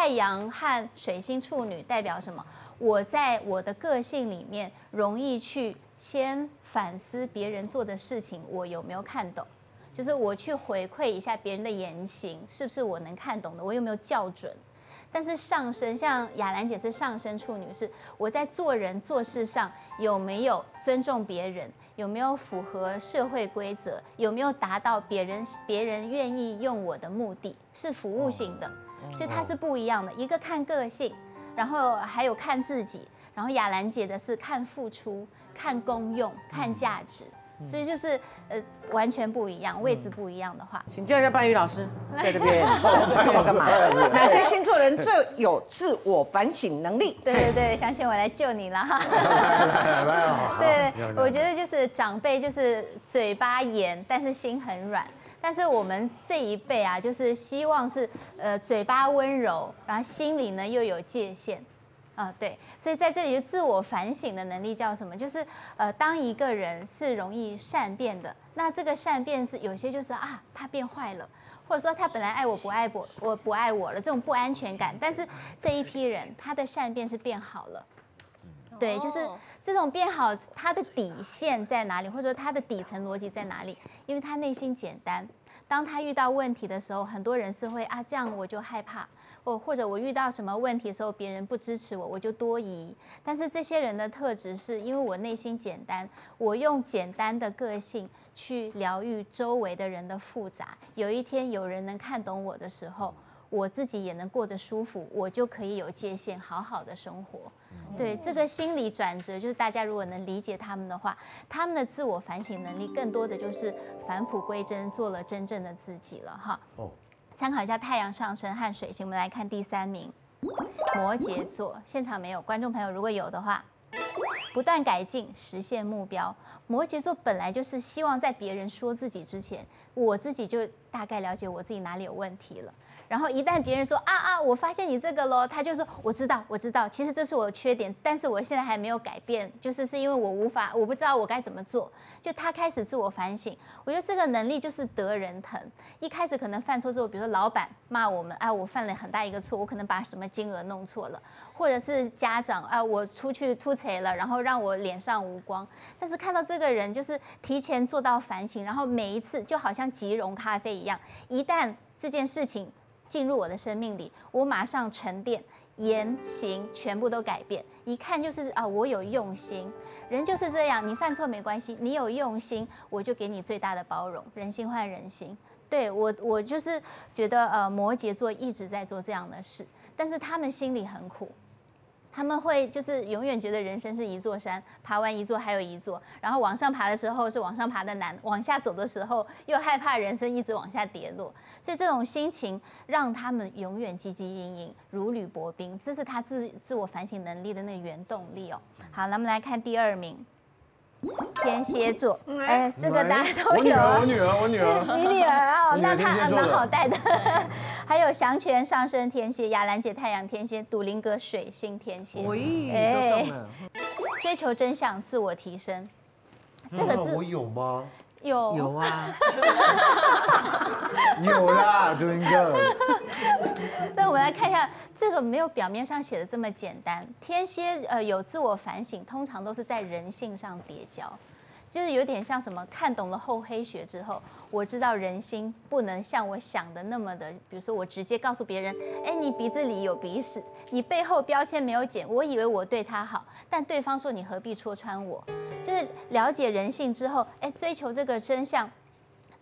太阳和水星处女代表什么？我在我的个性里面容易去先反思别人做的事情，我有没有看懂？就是我去回馈一下别人的言行，是不是我能看懂的？我有没有校准？但是上升，像雅兰姐是上升处女，是我在做人做事上有没有尊重别人，有没有符合社会规则，有没有达到别人别人愿意用我的目的，是服务型的，所以它是不一样的。一个看个性。然后还有看自己，然后雅兰姐的是看付出、看功用、看价值，所以就是呃完全不一样，位置不一样的话，请教一下半玉老师，在这边我干嘛？哪些星座人最有自我反省能力？对对对，相信我来救你了哈。对，我觉得就是长辈就是嘴巴严，但是心很软。但是我们这一辈啊，就是希望是呃嘴巴温柔，然后心里呢又有界限，啊对，所以在这里就自我反省的能力叫什么？就是呃当一个人是容易善变的，那这个善变是有些就是啊他变坏了，或者说他本来爱我不爱我，我不爱我了这种不安全感，但是这一批人他的善变是变好了。对，就是这种变好，他的底线在哪里，或者说他的底层逻辑在哪里？因为他内心简单，当他遇到问题的时候，很多人是会啊，这样我就害怕，或或者我遇到什么问题的时候，别人不支持我，我就多疑。但是这些人的特质是因为我内心简单，我用简单的个性去疗愈周围的人的复杂。有一天有人能看懂我的时候。我自己也能过得舒服，我就可以有界限，好好的生活。对这个心理转折，就是大家如果能理解他们的话，他们的自我反省能力更多的就是返璞归真，做了真正的自己了哈。哦，参考一下太阳上升和水星，我们来看第三名，摩羯座。现场没有观众朋友，如果有的话，不断改进，实现目标。摩羯座本来就是希望在别人说自己之前，我自己就大概了解我自己哪里有问题了。然后一旦别人说啊啊，我发现你这个喽，他就说我知道我知道，其实这是我的缺点，但是我现在还没有改变，就是是因为我无法，我不知道我该怎么做。就他开始自我反省，我觉得这个能力就是得人疼。一开始可能犯错之后，比如说老板骂我们，哎，我犯了很大一个错，我可能把什么金额弄错了，或者是家长啊，我出去突锤了，然后让我脸上无光。但是看到这个人就是提前做到反省，然后每一次就好像即溶咖啡一样，一旦这件事情。进入我的生命里，我马上沉淀，言行全部都改变。一看就是啊，我有用心。人就是这样，你犯错没关系，你有用心，我就给你最大的包容。人心换人心，对我，我就是觉得呃，摩羯座一直在做这样的事，但是他们心里很苦。他们会就是永远觉得人生是一座山，爬完一座还有一座，然后往上爬的时候是往上爬的难，往下走的时候又害怕人生一直往下跌落，所以这种心情让他们永远汲汲营营，如履薄冰，这是他自自我反省能力的那个原动力哦。好，那我们来看第二名。天蝎座，哎，这个大家都有。我女儿，我女儿，你女儿哦，那她蛮好带的。还有祥泉上升天蝎，雅兰姐太阳天蝎，杜林哥水星天蝎。哎，追求真相，自我提升。这个字我有吗？有有啊，有啦，杜林格。那我们来看一下，这个没有表面上写的这么简单。天蝎呃有自我反省，通常都是在人性上叠交，就是有点像什么看懂了厚黑学之后，我知道人心不能像我想的那么的，比如说我直接告诉别人，哎，你鼻子里有鼻屎，你背后标签没有剪，我以为我对他好，但对方说你何必戳穿我？就是了解人性之后，哎，追求这个真相。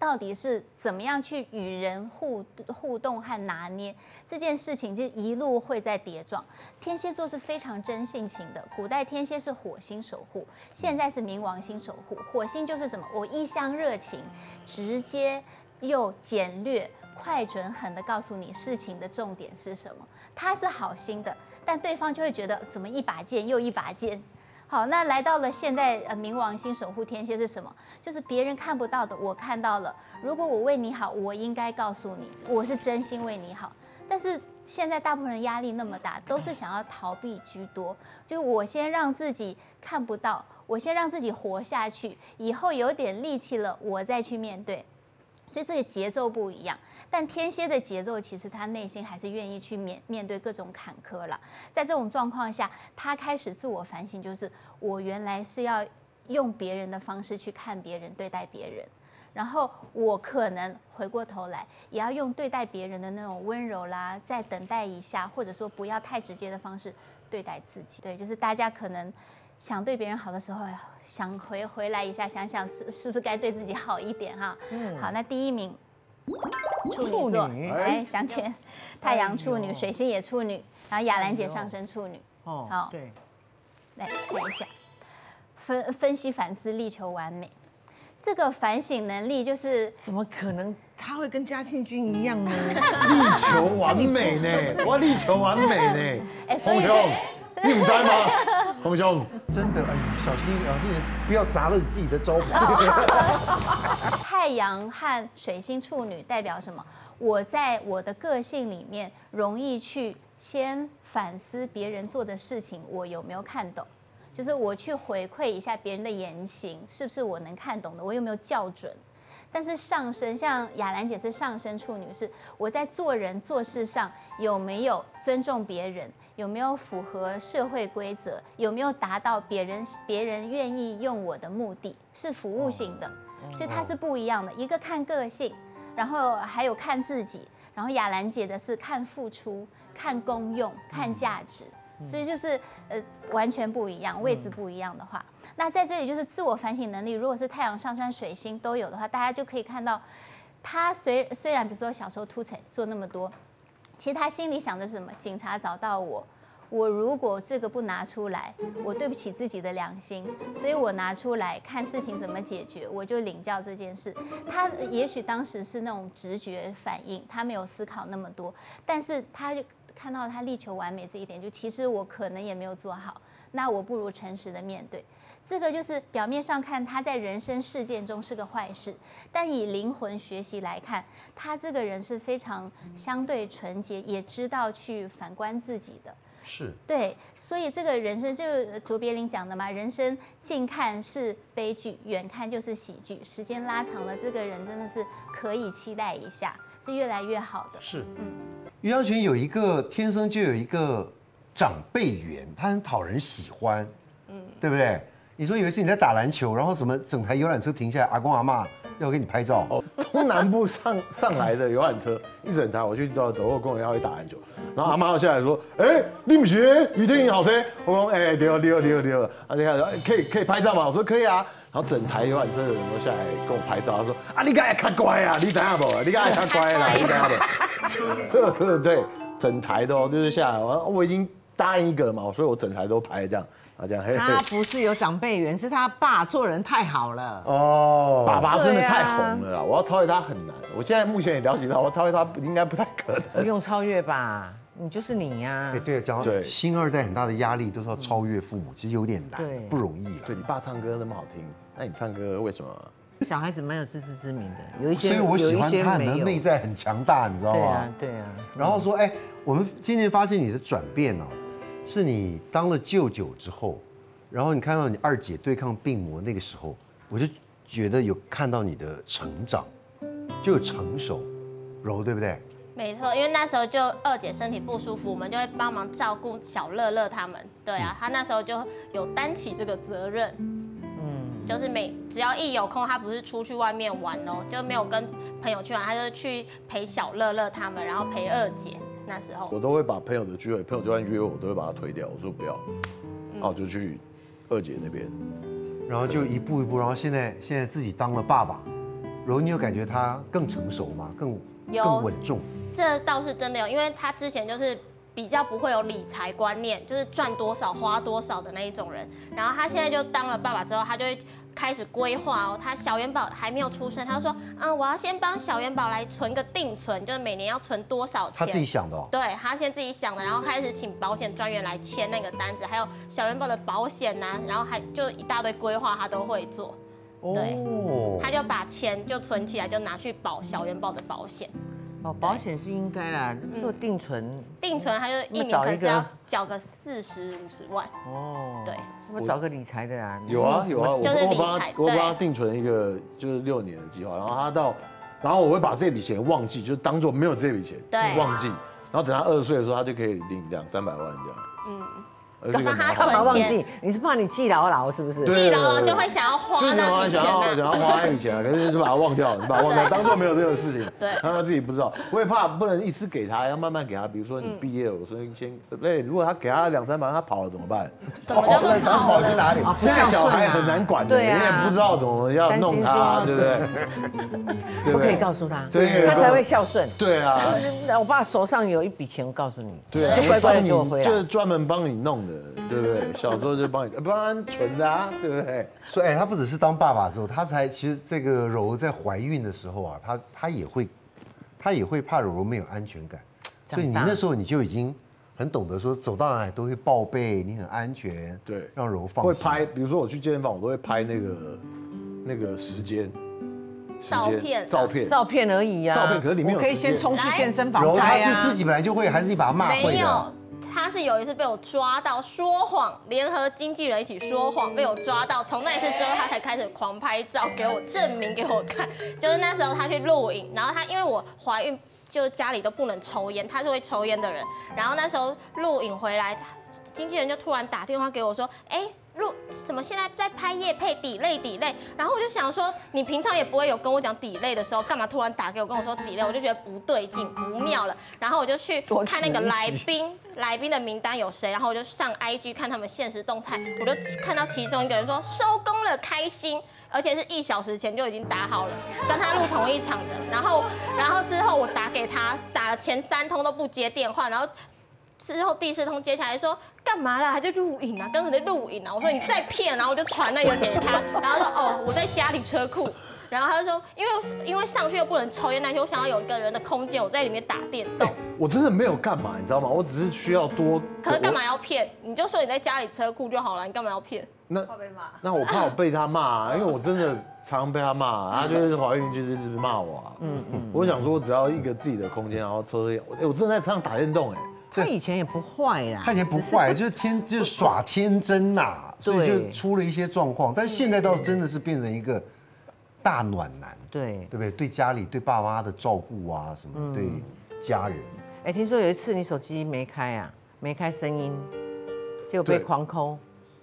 到底是怎么样去与人互互动和拿捏这件事情，就一路会在叠撞。天蝎座是非常真性情的，古代天蝎是火星守护，现在是冥王星守护。火星就是什么？我一厢热情，直接又简略、快、准、狠的告诉你事情的重点是什么。他是好心的，但对方就会觉得怎么一把剑又一把剑。好，那来到了现在，呃，冥王星守护天蝎是什么？就是别人看不到的，我看到了。如果我为你好，我应该告诉你，我是真心为你好。但是现在大部分人压力那么大，都是想要逃避居多。就是我先让自己看不到，我先让自己活下去，以后有点力气了，我再去面对。所以这个节奏不一样。但天蝎的节奏，其实他内心还是愿意去面面对各种坎坷了。在这种状况下，他开始自我反省，就是我原来是要用别人的方式去看别人、对待别人，然后我可能回过头来，也要用对待别人的那种温柔啦，再等待一下，或者说不要太直接的方式对待自己。对，就是大家可能想对别人好的时候，想回回来一下，想想是是不是该对自己好一点哈。嗯。好，那第一名。处女座，哎想选太阳处女，水星也处女，然后雅兰姐上升处女。哦，好，对，来看一下，分分析反思，力求完美。这个反省能力就是，怎么可能他会跟嘉庆君一样呢？力求完美呢？我力求完美呢？哎，所以。你不在吗，洪兄？真的，哎，小心，小心，不要砸了你自己的招牌。太阳和水星处女代表什么？我在我的个性里面，容易去先反思别人做的事情，我有没有看懂？就是我去回馈一下别人的言行，是不是我能看懂的？我有没有校准？但是上升，像雅兰姐是上升处女，是我在做人做事上有没有尊重别人，有没有符合社会规则，有没有达到别人别人愿意用我的目的，是服务性的，所以它是不一样的。一个看个性，然后还有看自己，然后雅兰姐的是看付出、看功用、看价值。所以就是呃完全不一样，位置不一样的话，那在这里就是自我反省能力。如果是太阳上山水星都有的话，大家就可以看到，他虽虽然比如说小时候突财做那么多，其实他心里想的是什么？警察找到我，我如果这个不拿出来，我对不起自己的良心，所以我拿出来看事情怎么解决，我就领教这件事。他也许当时是那种直觉反应，他没有思考那么多，但是他就。看到他力求完美这一点，就其实我可能也没有做好，那我不如诚实的面对。这个就是表面上看他在人生事件中是个坏事，但以灵魂学习来看，他这个人是非常相对纯洁，也知道去反观自己的。是对，所以这个人生就卓别林讲的嘛，人生近看是悲剧，远看就是喜剧。时间拉长了，这个人真的是可以期待一下，是越来越好的。是，嗯。于香泉有一个天生就有一个长辈缘，他很讨人喜欢，嗯，对不对？你说有一次你在打篮球，然后什么整台游览车停下来，阿公阿妈要给你拍照？哦，从南部上上来的游览车一整台，我去走走过公园要去打篮球，然后阿妈下来说：“哎，你不学于天颖好车？”我说：“哎，对了对了对了对了。”而且他说：“可以可以拍照吗？”我说：“可以啊。”然后整台游览车的人都下来跟我拍照，他说：“啊，你该看乖啊，你等下不？你该看乖啦，你等下不？”对，整台都就是下来，我我已经答应一个了嘛，所以我整台都拍这样啊这样。他不是有长辈缘，是他爸做人太好了哦。爸爸真的太红了啦，我要超越他很难。我现在目前也了解到，我超越他应该不太可能。不用超越吧。你就是你呀！哎，对，讲到新二代很大的压力，都是要超越父母，其实有点难，不容易了。对你爸唱歌那么好听，那你唱歌为什么？小孩子蛮有自知之明的，有一些，所以我喜欢他，很能内在很强大，你知道吗？对啊，对啊。然后说，哎，我们今天发现你的转变哦，是你当了舅舅之后，然后你看到你二姐对抗病魔那个时候，我就觉得有看到你的成长，就有成熟，柔对不对？没错，因为那时候就二姐身体不舒服，我们就会帮忙照顾小乐乐他们。对啊，他那时候就有担起这个责任。嗯，就是每只要一有空，他不是出去外面玩哦，就没有跟朋友去玩，他就去陪小乐乐他们，然后陪二姐。那时候我都会把朋友的聚会，朋友就算约我，我都会把他推掉。我说不要，然后就去二姐那边，然后就一步一步，然后现在现在自己当了爸爸，然后你有感觉他更成熟吗？更更稳重？这倒是真的有，因为他之前就是比较不会有理财观念，就是赚多少花多少的那一种人。然后他现在就当了爸爸之后，他就会开始规划哦。他小元宝还没有出生，他说：“嗯，我要先帮小元宝来存个定存，就是每年要存多少钱。”他自己想的。对，他先自己想的，然后开始请保险专员来签那个单子，还有小元宝的保险呐，然后还就一大堆规划，他都会做。对，他就把钱就存起来，就拿去保小元宝的保险。哦，保险是应该啦，做定存，定存他就一年可是要缴个四十五十万。哦，对，我找个理财的啊。有啊有啊，就是理财，我帮他定存一个就是六年的计划，然后他到然后我会把这笔钱忘记，就当做没有这笔钱，对。忘记，然后等他二十岁的时候，他就可以领两三百万这样。嗯，帮他干嘛存钱忘记？你是怕你记牢牢是不是？记牢了就会想要花就是那笔钱想要想啊。要花那笔钱啊，可是 就是把它忘掉了，你把它忘掉，当做没有这个事情，对让他自己不知道。我也怕不能一次给他，要慢慢给他。比如说你毕业了，我说先，对，如果他给他两三百万，他跑了怎么办？什么叫做他跑了？跑去哪里？现在小孩很难管的，你也不知道怎么要弄他，对不对？对不可以告诉他，所以他才会孝顺。对啊，我爸手上有一笔钱，我告诉你，对啊，就乖乖的给我回来。就是专门帮你弄的，对不对？小时候就帮你，不然存的啊，对不对？所以哎他不只是当爸爸之后，他才其实这个柔在怀孕的时候啊，他他也会，他也会怕柔柔没有安全感，所以你那时候你就已经很懂得说走到哪里都会报备，你很安全，对让柔放心。会拍，比如说我去健身房，我都会拍那个那个时间，照片啊照片，照片而已啊，照片可是里面有我可以先冲去健身房柔他是。自己本来就会，还是你把他骂会没有的？，他是有一次被我抓到说谎，联合经纪人一起说谎，被我抓到。从那一次之后，他才开始狂拍照给我证明给我看。就是那时候他去录影，然后他因为我怀孕，就家里都不能抽烟，他是会抽烟的人。然后那时候录影回来，经纪人就突然打电话给我说：“哎、录什么？现在在拍夜配底类底类。”然后我就想说，你平常也不会有跟我讲底类的时候，干嘛突然打给我跟我说底类？我就觉得不对劲，不妙了。然后我就去看那个来宾，来宾的名单有谁，然后我就上 IG 看他们现实动态，我就看到其中一个人说收工了，开心。而且是一小时前就已经打好了，跟他录同一场的。然后，然后之后我打给他，打了前三通都不接电话，然后之后第四通接起来说干嘛啦？他就录影啊，刚才在录影啊。我说你再骗，然后我就传那个给他，然后说哦我在家里车库。然后他就说，因为因为上去又不能抽烟那些，我想要有一个人的空间，我在里面打电动。我真的没有干嘛，你知道吗？我只是需要多。可是干嘛要骗？你就说你在家里车库就好了，你干嘛要骗？那怕被骂那我怕我被他骂、啊，因为我真的常常被他骂、啊，他就是怀孕就是一直骂我、啊。嗯嗯。我想说，只要一个自己的空间，然后抽抽烟。我哎我真的在车上打电动哎、他以前也不坏啦，他以前不坏，就是天 就是耍天真呐、所以就出了一些状况。但是现在倒是真的是变成一个大暖男，对。对。不对？对家里、对爸妈的照顾啊，什么对家人，哎，听说有一次你手机没开啊，没开声音，结果被狂抠。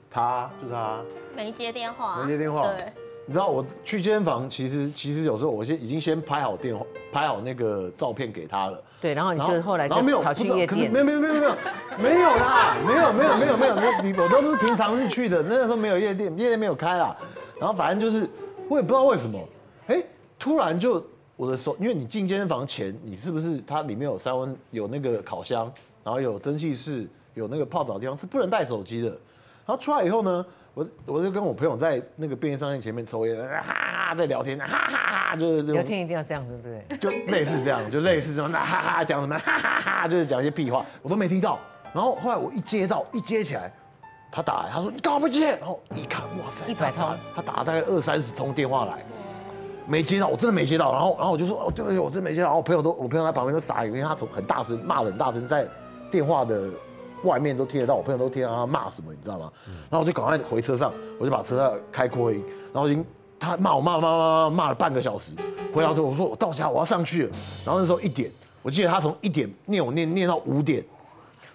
他就是他，没接电话，没接电话。对，你知道我去健身房，其实其实有时候我先已经先拍好电话，拍好那个照片给他了。对，然后你就后来就然后没有跑去夜店不知道可是没。有没有没有没有没有啦，没有没有没有没有没有，你我都是平常日去的，那时候没有夜店，夜店没有开啦。然后反正就是我也不知道为什么，哎，突然就我的手，因为你进健身房前，你是不是它里面有三温有那个烤箱，然后有蒸汽室，有那个泡澡的地方是不能带手机的。然后出来以后呢，我我就跟我朋友在那个便利商店前面抽烟，哈哈哈在聊天，哈哈哈就是。聊天一定要这样子，对不对？就类似这样，就类似这种，那哈哈讲什么，哈哈哈，就是讲一些屁话，我都没听到。然后后来我一接到，一接起来，他打来，他说你干嘛不接？然后一看，哇塞，一百通他打了大概二三十通电话来，没接到，我真的没接到。然后然后我就说，哦，对不起，我真的没接到。然后我朋友都，我朋友在旁边都傻眼，因为他从很大声骂得很大声，在电话的外面都听得到，我朋友都听得到他骂什么，你知道吗？然后我就赶快回车上，我就把车上开扩音，然后已经他骂我骂骂骂骂骂了半个小时，回到之后我说我到家我要上去了，然后那时候一点，我记得他从一点念我念念到五点，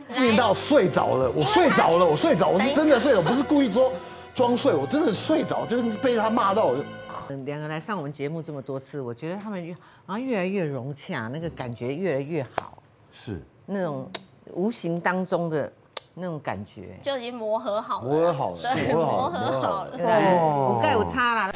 念到睡着了，我睡着了，我睡着，我是真的睡了，我不是故意说装睡，我真的睡着，就是被他骂到我就。嗯两个来上我们节目这么多次，我觉得他们越好像越来越融洽，那个感觉越来越好，是那种无形当中的那种感觉，就已经磨合好了，磨合好了，对，无盖有差了。